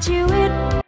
can't you? It